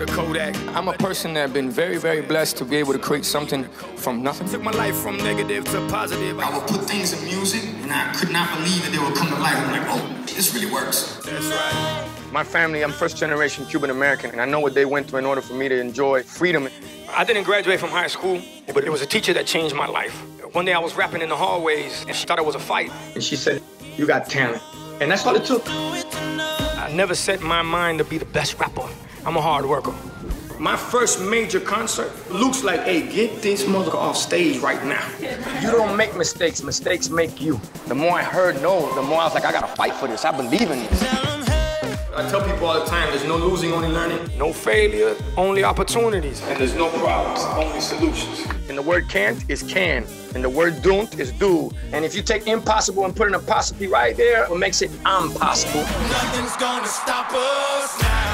with a Kodak. I'm a person that been very, very blessed to be able to create something from nothing. Took my life from negative to positive. I would put things in music, and I could not believe that they would come to life. I'm like, oh, this really works. That's right. My family, I'm first generation Cuban American, and I know what they went through in order for me to enjoy freedom. I didn't graduate from high school, but it was a teacher that changed my life. One day I was rapping in the hallways, and she thought it was a fight. And she said, You got talent. And that's all it took. I never set my mind to be the best rapper. I'm a hard worker. My first major concert, Luke's like, hey, get this mother off stage right now. You don't make mistakes, mistakes make you. The more I heard no, the more I was like, I gotta fight for this. I believe in this. I tell people all the time, there's no losing, only learning. No failure, only opportunities. And there's no problems, only solutions. And the word can't is can. And the word don't is do. And if you take impossible and put an apostrophe right there, it makes it impossible? Nothing's gonna stop us now.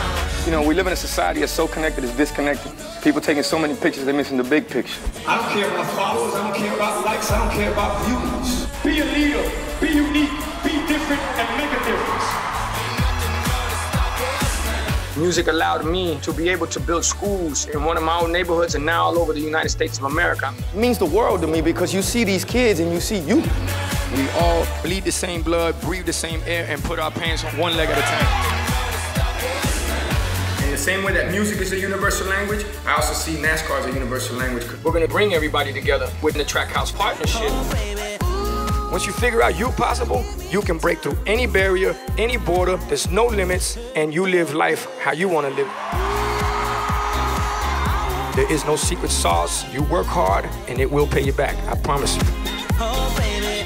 You know, we live in a society that's so connected, it's disconnected. People taking so many pictures, they're missing the big picture. I don't care about followers, I don't care about likes, I don't care about views. Be a leader, be unique, be different, and make a difference. Music allowed me to be able to build schools in one of my own neighborhoods and now all over the United States of America. It means the world to me because you see these kids and you see you. We all bleed the same blood, breathe the same air, and put our pants on one leg at a time. The same way that music is a universal language, I also see NASCAR as a universal language. We're gonna bring everybody together within the Trackhouse partnership. Once you figure out you possible, you can break through any barrier, any border. There's no limits, and you live life how you want to live. There is no secret sauce. You work hard, and it will pay you back. I promise you.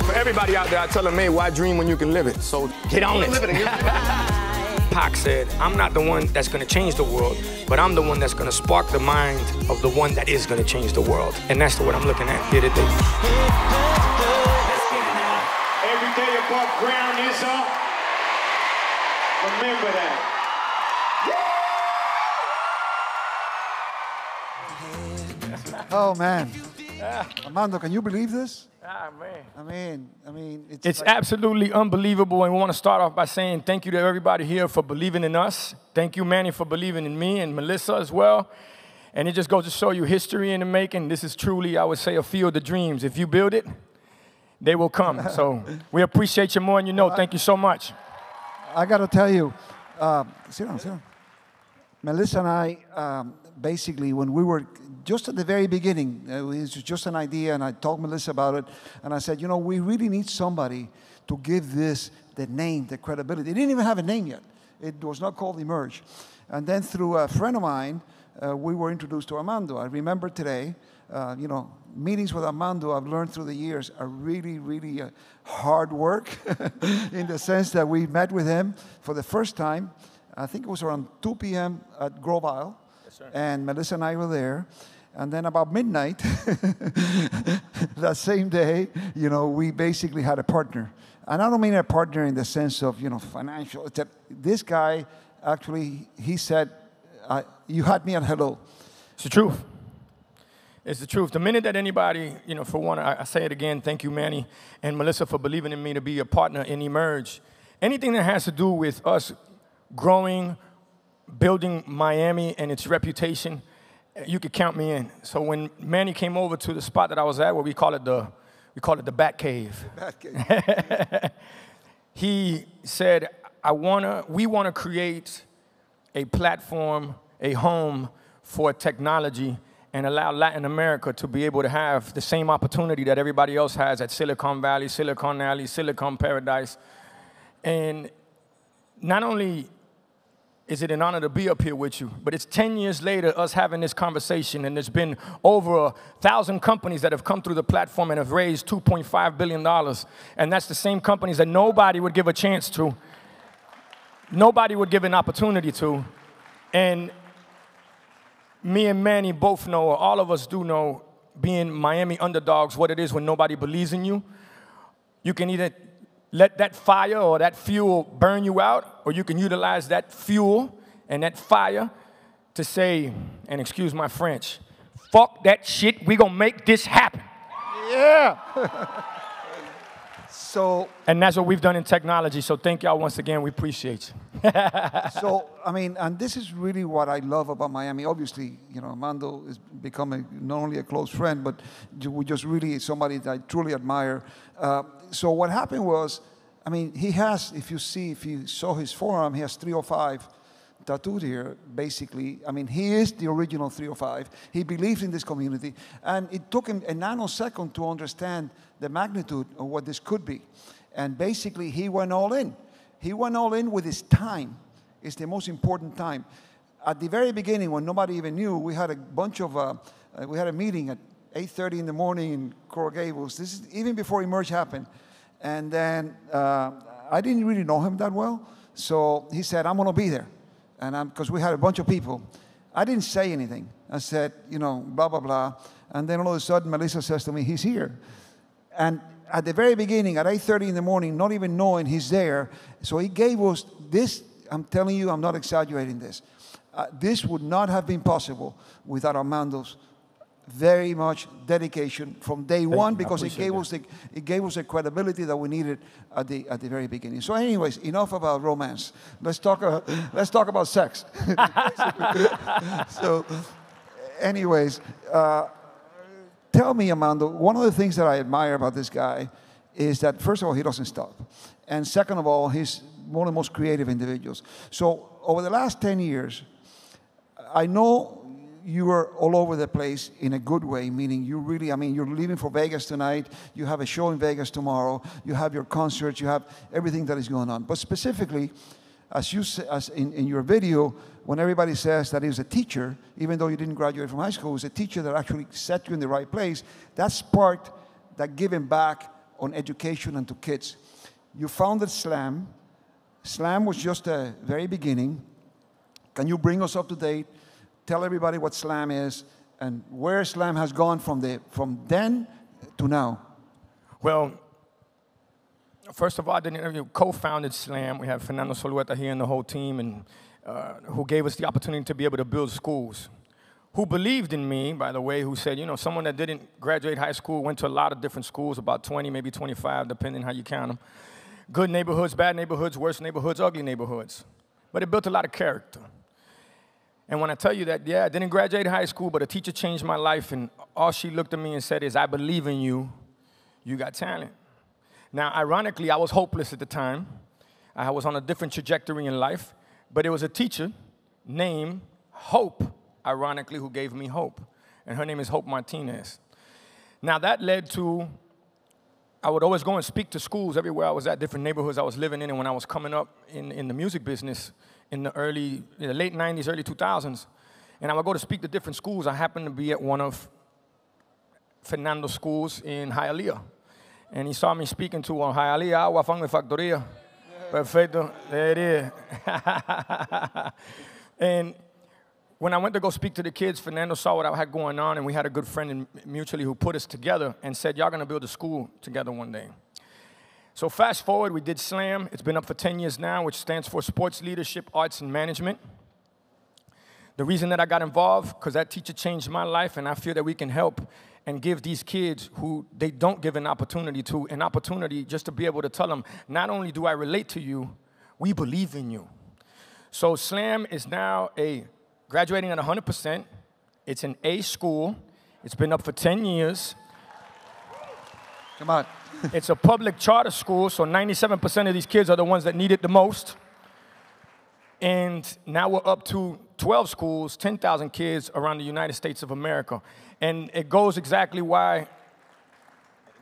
For everybody out there, I tell them, hey, why dream when you can live it? So get on it. Pac said, I'm not the one that's gonna change the world, but I'm the one that's gonna spark the mind of the one that is gonna change the world. And that's what I'm looking at here today. Every day above ground is up. Remember that. Oh man, Armando, can you believe this? Ah, man. I mean, I mean, it's, It's like- absolutely unbelievable, and we want to start off by saying thank you to everybody here for believing in us. Thank you, Manny, for believing in me and Melissa as well. And it just goes to show you history in the making. This is truly, I would say, a field of dreams. If you build it, they will come. So we appreciate you more than you know. Thank you so much. I got to tell you, uh, sit down, sit down. Melissa and I, um, basically, when we were just at the very beginning, uh, it was just an idea, and I told Melissa about it, and I said, you know, we really need somebody to give this the name, the credibility. It didn't even have a name yet. It was not called Emerge. And then through a friend of mine, uh, we were introduced to Armando. I remember today, uh, you know, meetings with Armando I've learned through the years are really, really uh, hard work in the sense that we met with him for the first time. I think it was around 2 p.m. at Grove Isle. And Melissa and I were there. And then about midnight, that same day, you know, we basically had a partner. And I don't mean a partner in the sense of, you know, financial. It's that This guy, actually, he said, uh, you had me at hello. It's the truth. It's the truth. The minute that anybody, you know, for one, I, I say it again, thank you, Manny and Melissa, for believing in me to be a partner in Emerge. Anything that has to do with us growing, building Miami and its reputation, you could count me in. So when Manny came over to the spot that I was at, where we call it the, we call it the Bat Cave. he said, I wanna, we wanna create a platform, a home for technology and allow Latin America to be able to have the same opportunity that everybody else has at Silicon Valley, Silicon Valley, Silicon Paradise. And not only is it an honor to be up here with you, but it's 10 years later, us having this conversation, and there's been over a thousand companies that have come through the platform and have raised $2.5 billion. And that's the same companies that nobody would give a chance to, nobody would give an opportunity to. And me and Manny both know, or all of us do know, being Miami underdogs, what it is when nobody believes in you. You can either let that fire or that fuel burn you out, or you can utilize that fuel and that fire to say, and excuse my French, fuck that shit, we gonna make this happen. Yeah. so, And that's what we've done in technology. So thank y'all once again. We appreciate you. so I mean, and this is really what I love about Miami. Obviously, you know, Armando is becoming not only a close friend, but we just really somebody that I truly admire. Uh, so what happened was, I mean, he has, if you see, if you saw his forearm, he has 305 tattooed here, basically. I mean, he is the original 305. He believes in this community. And it took him a nanosecond to understand the magnitude of what this could be. And basically, he went all in. He went all in with his time. It's the most important time. At the very beginning, when nobody even knew, we had a bunch of, uh, uh, we had a meeting at 8.30 in the morning in Coral Gables. This is even before Emerge happened. And then uh, I didn't really know him that well. So he said, I'm going to be there and I'm because we had a bunch of people. I didn't say anything. I said, you know, blah, blah, blah. And then all of a sudden, Melissa says to me, he's here. And at the very beginning, at 8.30 in the morning, not even knowing he's there, so he gave us this, I'm telling you, I'm not exaggerating this. Uh, this would not have been possible without Armando's very much dedication from day one because it gave that. us the it gave us the credibility that we needed at the at the very beginning. So, anyways, enough about romance. Let's talk. Uh, let's talk about sex. so, anyways, uh, tell me, Armando. One of the things that I admire about this guy is that first of all, he doesn't stop, and second of all, he's one of the most creative individuals. So, over the last ten years, I know you are all over the place in a good way, meaning you really, I mean, you're leaving for Vegas tonight, you have a show in Vegas tomorrow, you have your concerts, you have everything that is going on. But specifically, as you as in, in your video, when everybody says that he was a teacher, even though you didn't graduate from high school, he was a teacher that actually set you in the right place, that sparked that giving back on education and to kids. You founded SLAM. SLAM was just a very beginning. Can you bring us up to date? Tell everybody what Slam is and where Slam has gone from, the, from then to now. Well, first of all, I didn't interview, co-founded Slam. We have Fernando Zulueta here and the whole team, and uh, who gave us the opportunity to be able to build schools. Who believed in me, by the way, who said, you know, someone that didn't graduate high school, went to a lot of different schools, about 20, maybe 25, depending how you count them. Good neighborhoods, bad neighborhoods, worse neighborhoods, ugly neighborhoods. But it built a lot of character. And when I tell you that, yeah, I didn't graduate high school, but a teacher changed my life, and all she looked at me and said is, I believe in you. You got talent. Now, ironically, I was hopeless at the time. I was on a different trajectory in life, but it was a teacher named Hope, ironically, who gave me hope. And her name is Hope Martinez. Now, that led to I would always go and speak to schools everywhere I was at, different neighborhoods I was living in. And when I was coming up in, in the music business in the early, in the late 90s, early 2000s, and I would go to speak to different schools. I happened to be at one of Fernando's schools in Hialeah. And he saw me speaking to on Hialeah, Agua Fango y Factoría. Perfecto, there it is. and when I went to go speak to the kids, Fernando saw what I had going on, and we had a good friend mutually who put us together and said, Y'all gonna build a school together one day. So, fast forward, we did SLAM. It's been up for 10 years now, which stands for Sports Leadership, Arts, and Management. The reason that I got involved, because that teacher changed my life, and I feel that we can help and give these kids who they don't give an opportunity to an opportunity just to be able to tell them, not only do I relate to you, we believe in you. So SLAM is now a graduating at 100%. It's an A school. It's been up for 10 years. Come on. It's a public charter school, so 97% of these kids are the ones that need it the most. And now we're up to 12 schools, 10,000 kids around the United States of America. And it goes exactly why,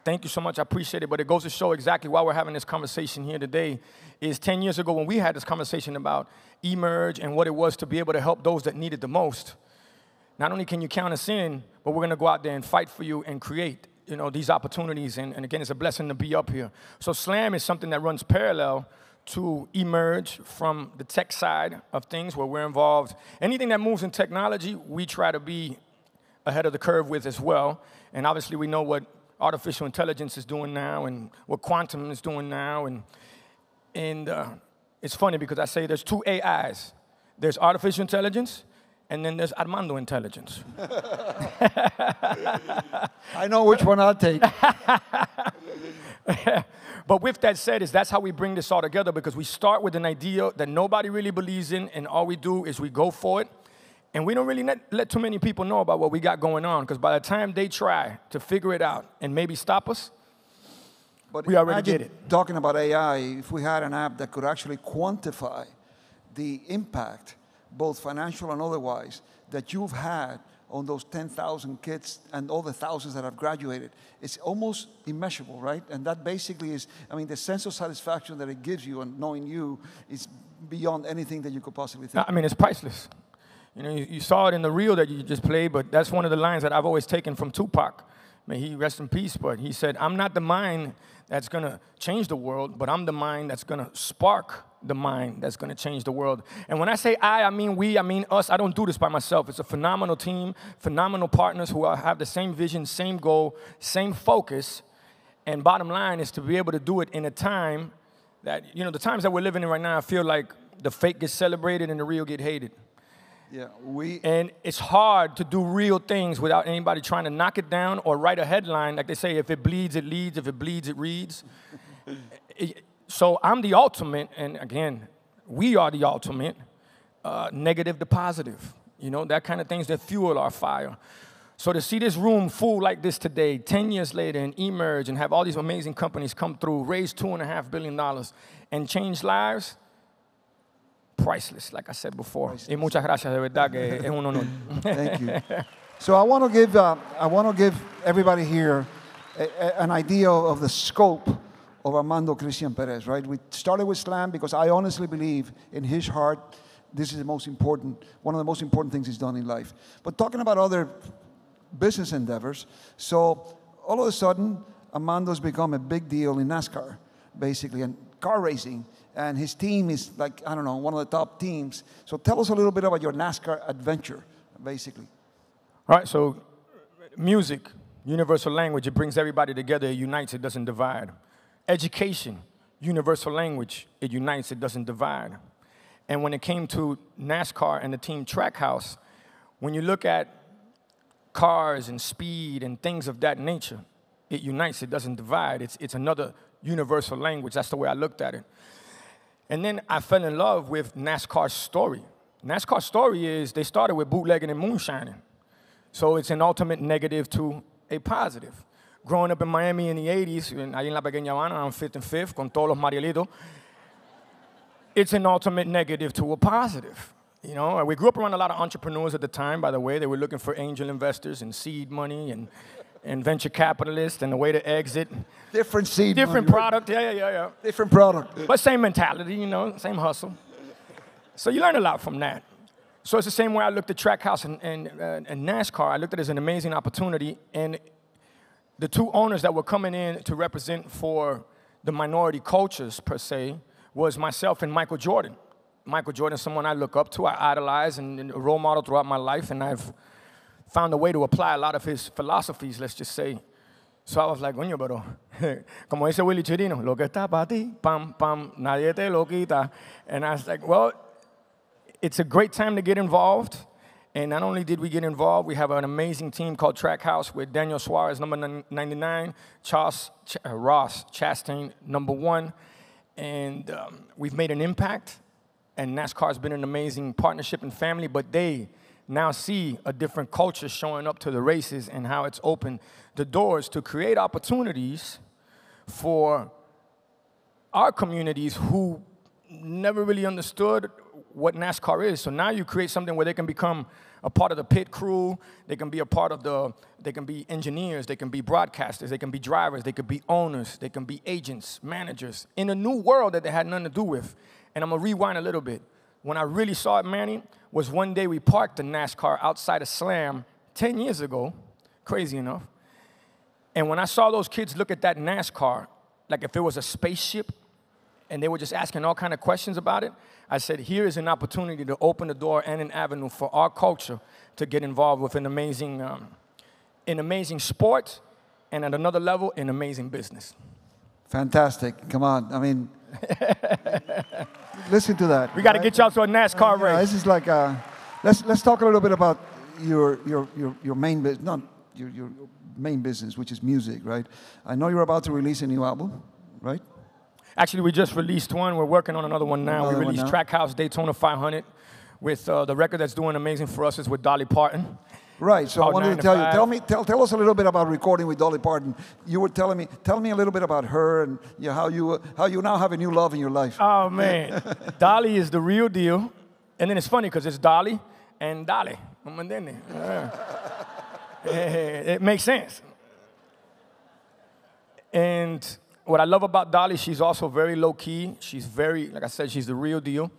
thank you so much, I appreciate it, but it goes to show exactly why we're having this conversation here today. Is 10 years ago when we had this conversation about emerge and what it was to be able to help those that need it the most. Not only can you count us in, but we're gonna go out there and fight for you and create you know, these opportunities. And, and again, it's a blessing to be up here. So SLAM is something that runs parallel to emerge from the tech side of things where we're involved. Anything that moves in technology, we try to be ahead of the curve with as well. And obviously, we know what artificial intelligence is doing now and what quantum is doing now. And, and uh, it's funny because I say there's two AIs there's artificial intelligence, and then there's Armando intelligence. I know which one I'll take. but with that said, is that's how we bring this all together because we start with an idea that nobody really believes in, and all we do is we go for it. And we don't really let, let too many people know about what we got going on because by the time they try to figure it out and maybe stop us, But We already did it. Talking about AI, if we had an app that could actually quantify the impact, both financial and otherwise, that you've had on those 10,000 kids and all the thousands that have graduated, it's almost immeasurable, right? And that basically is, I mean, the sense of satisfaction that it gives you and knowing you is beyond anything that you could possibly think. I mean, it's priceless. You know, you, you saw it in the reel that you just played, but that's one of the lines that I've always taken from Tupac. May he rest in peace, but he said, I'm not the mind that's gonna change the world, but I'm the mind that's gonna spark the mind that's gonna change the world. And when I say I, I mean we, I mean us. I don't do this by myself. It's a phenomenal team, phenomenal partners who have the same vision, same goal, same focus. And bottom line is to be able to do it in a time that, you know, the times that we're living in right now, I feel like the fake gets celebrated and the real get hated. Yeah, we, And it's hard to do real things without anybody trying to knock it down or write a headline. Like they say, if it bleeds, it leads. If it bleeds, it reads. It- so I'm the ultimate, and again, we are the ultimate uh, negative to positive. You know, that kind of things that fuel our fire. So to see this room full like this today, 10 years later, and emerge and have all these amazing companies come through, raise $2.5 billion, and change lives, priceless, like I said before. Y muchas gracias, de verdad que es un honor. Thank you. So I want to give uh, I want to give everybody here a, a- an idea of the scope of Armando Christian Perez. Right? We started with slam because I honestly believe in his heart this is the most important one of the most important things he's done in life. But talking about other business endeavors, so all of a sudden Armando's become a big deal in NASCAR, basically, and car racing. And his team is like, I don't know, one of the top teams. So tell us a little bit about your NASCAR adventure, basically. All right, so music, universal language, it brings everybody together, it unites, it doesn't divide. Education, universal language, it unites, it doesn't divide. And when it came to NASCAR and the team Trackhouse, when you look at cars and speed and things of that nature, it unites, it doesn't divide. It's, it's another universal language. That's the way I looked at it. And then I fell in love with NASCAR's story. NASCAR's story is they started with bootlegging and moonshining. So it's an ultimate negative to a positive. Growing up in Miami in the 80s, en- ahí en La Pequeña Habana, on 5th and 5th, con todos los Marielitos, it's an ultimate negative to a positive. You know, we grew up around a lot of entrepreneurs at the time, by the way. They were looking for angel investors and seed money and, and venture capitalists and a way to exit. Different seed. Different money, right? product, yeah, yeah, yeah, yeah. Different product. But same mentality, you know, same hustle. So you learn a lot from that. So it's the same way I looked at Trackhouse and, and, uh, and NASCAR. I looked at it as an amazing opportunity. And the two owners that were coming in to represent for the minority cultures, per se, was myself and Michael Jordan. Michael Jordan is someone I look up to, I idolize, and, and a role model throughout my life. And I've found a way to apply a lot of his philosophies, let's just say. So I was like, coño, como dice Willy Chirino, lo que está para ti, pam, pam, nadie te lo quita. And I was like, well, it's a great time to get involved. And not only did we get involved, we have an amazing team called Trackhouse with Daniel Suarez, number 99, Charles Ch- uh, Ross Chastain, number one. And um, we've made an impact. And NASCAR's been an amazing partnership and family, but they now see a different culture showing up to the races and how it's opened the doors to create opportunities for our communities who never really understood what NASCAR is. So now you create something where they can become a part of the pit crew, they can be a part of the, they can be engineers, they can be broadcasters, they can be drivers, they could be owners, they can be agents, managers, in a new world that they had nothing to do with. And I'm gonna rewind a little bit. When I really saw it, Manny, was one day we parked the NASCAR outside of Slam 10 years ago, crazy enough. And when I saw those kids look at that NASCAR, like if it was a spaceship, and they were just asking all kind of questions about it, I said, here is an opportunity to open the door and an avenue for our culture to get involved with an amazing, um, an amazing sport, and at another level, an amazing business. Fantastic. Come on. I mean, listen to that. We got to right? get y'all to a NASCAR Yeah, race. this is like uh, let's let's talk a little bit about your your your, your main business, not your, your main business, which is music, right? I know you're about to release a new album, right? Actually, we just released one. We're working on another one now. Another we released. Trackhouse Daytona 500 with uh, the record that's doing amazing for us is with Dolly Parton. Right. So I wanted to to tell you, tell me, tell, tell us a little bit about recording with Dolly Parton. You were telling me, tell me a little bit about her and you know, how you how you now have a new love in your life. Oh man, Dolly is the real deal. And then it's funny because it's Dolly and Dolly. ¿Me entiendes? Yeah. It makes sense. And what I love about Dolly, she's also very low key. She's very, like I said, she's the real deal.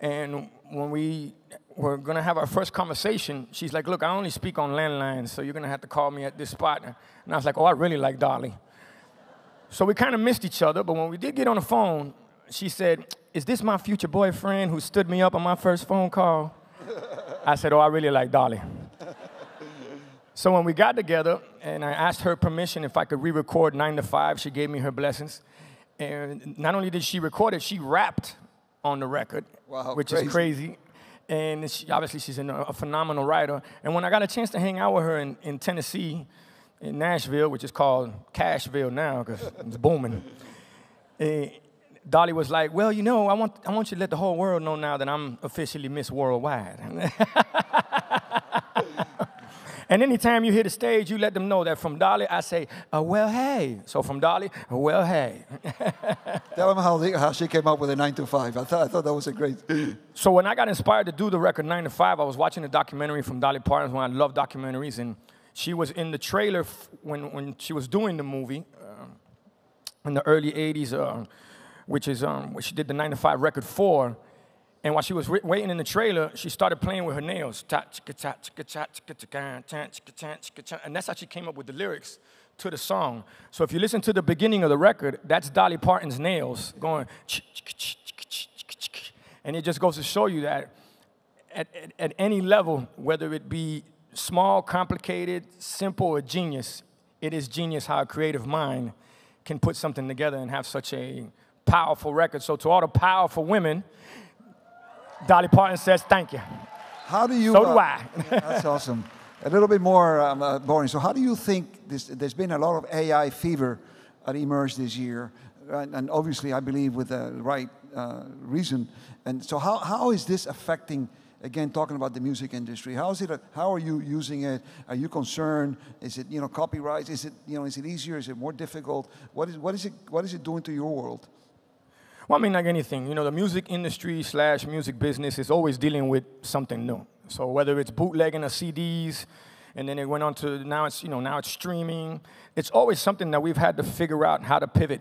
And when we were gonna have our first conversation, she's like, "Look, I only speak on landlines, so you're gonna have to call me at this spot." And I was like, "Oh, I really like Dolly." So we kind of missed each other, but when we did get on the phone, she said, Is this my future boyfriend who stood me up on my first phone call? I said, Oh, I really like Dolly. So when we got together and I asked her permission if I could re record 9 to 5, she gave me her blessings. And not only did she record it, she rapped on the record, Wow, which crazy. is crazy. And she, obviously, she's an- a phenomenal writer. And when I got a chance to hang out with her in, in Tennessee, in Nashville, which is called Cashville now because it's booming. eh, Dolly was like, "Well, you know, I want I want you to let the whole world know now that I'm officially Miss Worldwide." and anytime you hit the stage, you let them know that from Dolly, I say, uh, "Well, hey." So from Dolly, uh, "Well, hey." Tell them how, they, how she came up with a nine to five. I thought, I thought that was a great. So when I got inspired to do the record 9 to 5, I was watching a documentary from Dolly Parton when I love documentaries, and she was in the trailer when, when she was doing the movie um, in the early 80s, uh, which is um, she did the 9 to 5 record for. And while she was waiting in the trailer, she started playing with her nails. And that's how she came up with the lyrics to the song. So if you listen to the beginning of the record, that's Dolly Parton's nails going. And it just goes to show you that at, at, at any level, whether it be small, complicated, simple, or genius, it is genius how a creative mind can put something together and have such a powerful record. So to all the powerful women, Dolly Parton says thank you. How do you? So do uh, I. That's awesome. A little bit more um, uh, boring. So, how do you think this, there's been a lot of AI fever at Emerge this year, and, and obviously, I believe with the right uh, reason. And so, how, how is this affecting? Again, talking about the music industry, how is it? How are you using it? Are you concerned? Is it you know copyright? Is it you know is it easier? Is it more difficult? What is what is it what is it doing to your world? Well, I mean, like anything, you know, the music industry slash music business is always dealing with something new. So whether it's bootlegging of CDs, and then it went on to now it's you know now it's streaming. It's always something that we've had to figure out how to pivot.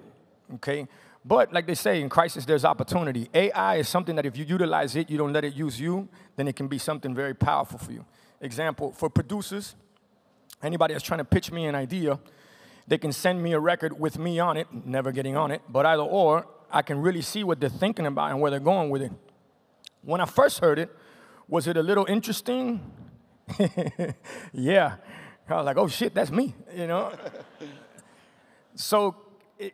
Okay, but like they say, in crisis there's opportunity. AI is something that if you utilize it, you don't let it use you, then it can be something very powerful for you. Example for producers, anybody that's trying to pitch me an idea, they can send me a record with me on it, never getting on it, but either or, I can really see what they're thinking about and where they're going with it. When I first heard it, was it a little interesting? yeah. I was like, oh shit, that's me, you know? so,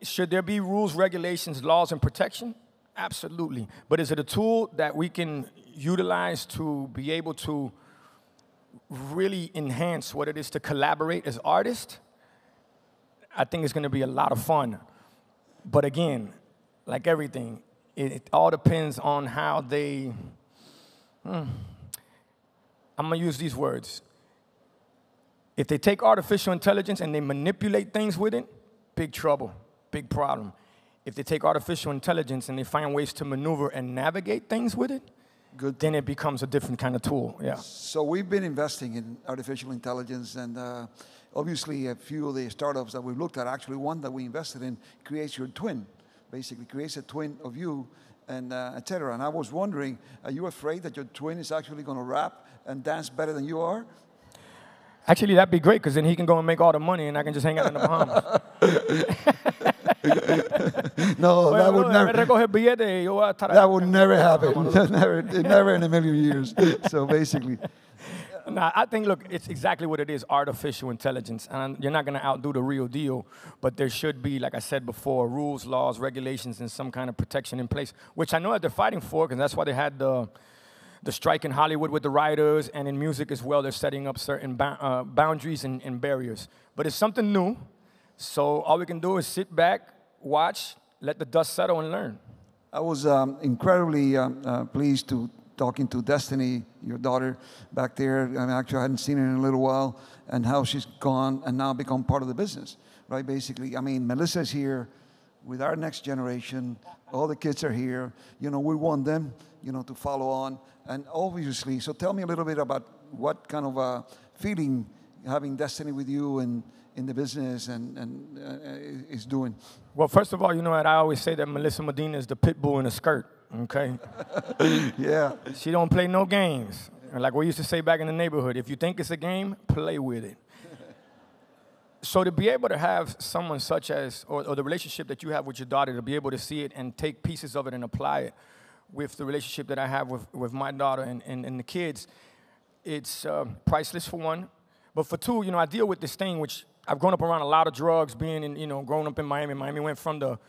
should there be rules, regulations, laws, and protection? Absolutely. But is it a tool that we can utilize to be able to really enhance what it is to collaborate as artists? I think it's going to be a lot of fun. But again, like everything, it, it all depends on how they. hmm, I'm going to use these words. If they take artificial intelligence and they manipulate things with it, big trouble, big problem. If they take artificial intelligence and they find ways to maneuver and navigate things with it, Good. then it becomes a different kind of tool. Yeah. So we've been investing in artificial intelligence, and uh, obviously a few of the startups that we've looked at, actually one that we invested in creates your twin, basically creates a twin of you, and uh, et cetera. And I was wondering, are you afraid that your twin is actually going to rap and dance better than you are? Actually, that'd be great because then he can go and make all the money and I can just hang out in the Bahamas. No, that would never. recoger billetes y yo voy a estar That would never happen. never, never in a million years. So basically, Nah, I think, look, it's exactly what it is artificial intelligence. And you're not going to outdo the real deal, but there should be, like I said before, rules, laws, regulations, and some kind of protection in place, which I know that they're fighting for, because that's why they had the, the strike in Hollywood with the writers, and in music as well, they're setting up certain ba- uh, boundaries and, and barriers. But it's something new, so all we can do is sit back, watch, let the dust settle, and learn. I was um, incredibly um, uh, pleased to talking to Destiny, your daughter, back there. I mean, actually, I hadn't seen her in a little while, and how she's gone and now become part of the business, right? Basically, I mean, Melissa's here with our next generation. All the kids are here. You know, we want them, you know, to follow on, and obviously. So, tell me a little bit about what kind of a feeling having Destiny with you and in the business and, and uh, is doing. Well, first of all, you know what I always say that Melissa Medina is the pit bull in a skirt. Okay. yeah. She don't play no games. Like we used to say back in the neighborhood, if you think it's a game, play with it. so to be able to have someone such as, or, or, the relationship that you have with your daughter, to be able to see it and take pieces of it and apply it with the relationship that I have with, with my daughter and, and, and the kids, it's uh, priceless for one. But for two, you know, I deal with this thing which I've grown up around a lot of drugs, being in, you know, growing up in Miami. Miami went from the,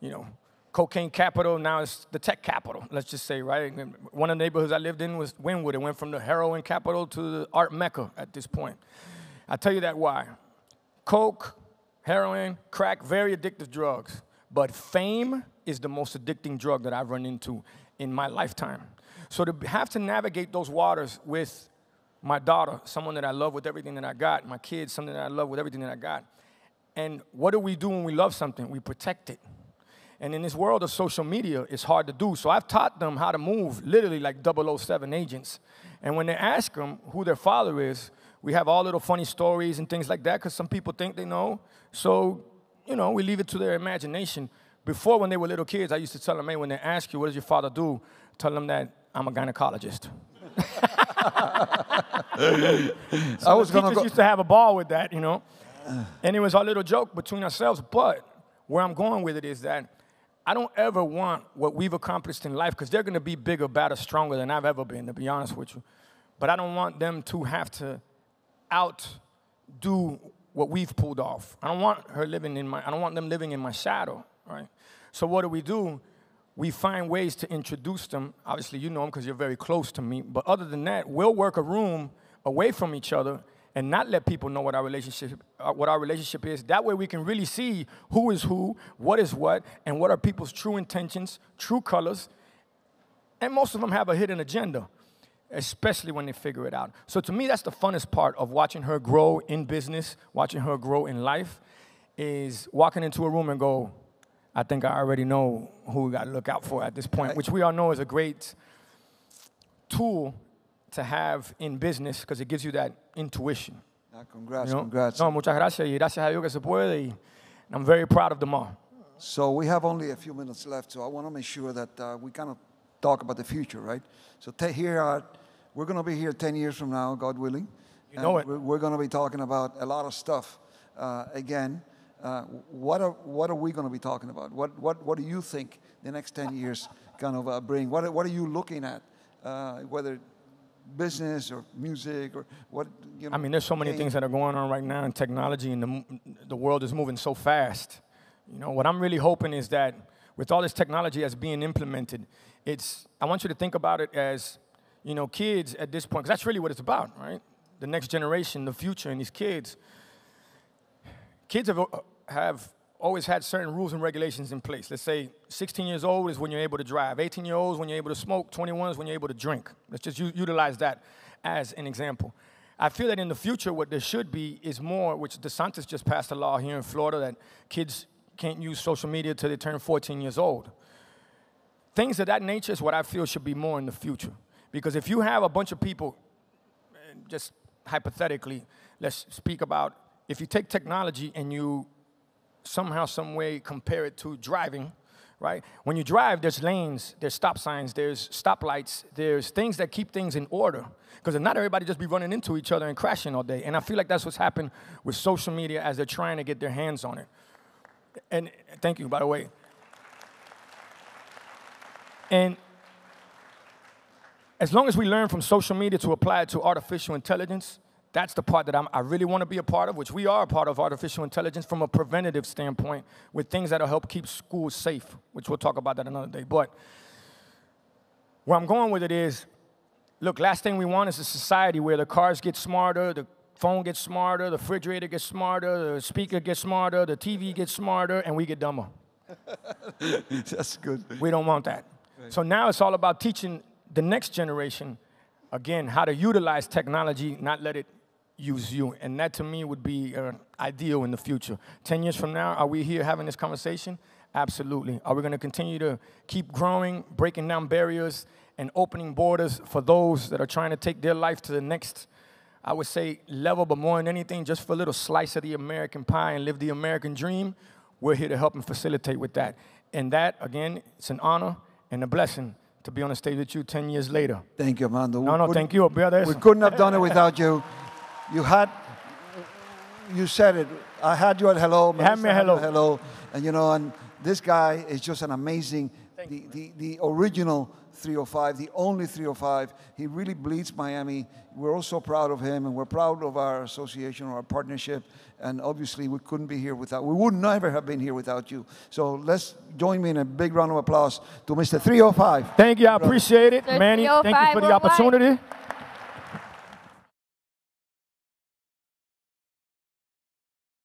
you know, cocaine capital, now it's the tech capital, let's just say, right? One of the neighborhoods I lived in was Wynwood. It went from the heroin capital to the art mecca at this point. I tell you that why. Coke, heroin, crack, very addictive drugs. But fame is the most addicting drug that I've run into in my lifetime. So to have to navigate those waters with my daughter, someone that I love with everything that I got, my kids, something that I love with everything that I got. And what do we do when we love something? We protect it. And in this world of social media, it's hard to do. So I've taught them how to move literally like 007 agents. And when they ask them who their father is, we have all little funny stories and things like that because some people think they know. So, you know, we leave it to their imagination. Before, when they were little kids, I used to tell them, hey, when they ask you, what does your father do? Tell them that I'm a gynecologist. so I was going to used to have a ball with that, you know. And it was our little joke between ourselves. But where I'm going with it is that I don't ever want what we've accomplished in life because they're going to be bigger, better, stronger than I've ever been, to be honest with you. But I don't want them to have to outdo what we've pulled off. I don't want her living in my, I don't want them living in my shadow, right? So what do we do? We find ways to introduce them. Obviously, you know them because you're very close to me. But other than that, we'll work a room away from each other and not let people know what our relationship uh, what our relationship is. That way we can really see who is who what is what and what are people's true intentions true colors. And most of them have a hidden agenda especially when they figure it out. So to me that's the funnest part of watching her grow in business watching her grow in life is walking into a room and go i think i already know who we got to look out for at this point which we all know is a great tool to have in business because it gives you that intuition. Ah, congrats, you know? congrats. No, muchas gracias y gracias a Dios que se puede y I'm very proud of them all. So we have only a few minutes left, so I want to make sure that uh, we kind of talk about the future, right? So here, are, we're going to be here 10 years from now, God willing. You know it. We're, we're going to be talking about a lot of stuff uh, again. Uh, what are what are we going to be talking about? What what what do you think the next 10 years kind of uh, bring? What what are you looking at? Uh, whether business or music or what you know, I mean, there's so many things that are going on right now in technology, and the the world is moving so fast. You know, what I'm really hoping is that with all this technology that's being implemented, it's I want you to think about it as you know, kids at this point, because that's really what it's about, right? The next generation, the future, and these kids. Kids have uh, have always had certain rules and regulations in place. Let's say 16 years old is when you're able to drive, 18 years old is when you're able to smoke, 21 is when you're able to drink. Let's just u- utilize that as an example. I feel that in the future, what there should be is more, which DeSantis just passed a law here in Florida that kids can't use social media till they turn 14 years old. Things of that nature is what I feel should be more in the future. Because if you have a bunch of people, just hypothetically, let's speak about if you take technology and you somehow, some way compare it to driving, right? When you drive, there's lanes, there's stop signs, there's stoplights, there's things that keep things in order. Because not everybody just be running into each other and crashing all day. And I feel like that's what's happened with social media as they're trying to get their hands on it. And thank you, by the way. And as long as we learn from social media to apply it to artificial intelligence, that's the part that I'm, I really want to be a part of, which we are a part of artificial intelligence from a preventative standpoint with things that'll help keep schools safe, which we'll talk about that another day. But where I'm going with it is look, last thing we want is a society where the cars get smarter, the phone gets smarter, the refrigerator gets smarter, the speaker gets smarter, the TV gets smarter, and we get dumber. That's good. We don't want that. So now it's all about teaching the next generation, again, how to utilize technology, not let it use you. And that to me would be uh, ideal in the future. 10 years from now, are we here having this conversation? Absolutely. Are we going to continue to keep growing, breaking down barriers, and opening borders for those that are trying to take their life to the next, I would say, level, but more than anything, just for a little slice of the American pie and live the American dream? We're here to help and facilitate with that. And that, again, it's an honor and a blessing to be on the stage with you 10 years later. Thank you, Armando. No, no, thank you, brother. We couldn't have done it without you. You had, you said it. I had you at hello. had me Melissa at had hello. hello. And you know, and this guy is just an amazing, the, the, the original 305, the only 305. He really bleeds Miami. We're all so proud of him, and we're proud of our association, or our partnership. And obviously, we couldn't be here without. We would never have been here without you. So let's join me in a big round of applause to Mr. 305. Thank you. I appreciate it. Sir, Manny, thank you for the 305 worldwide. opportunity.